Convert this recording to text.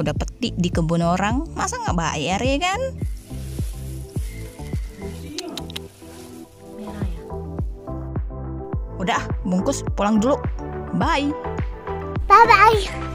Udah petik di kebun orang masa nggak bayar ya kan? Udah bungkus pulang dulu. Bye. Bye bye.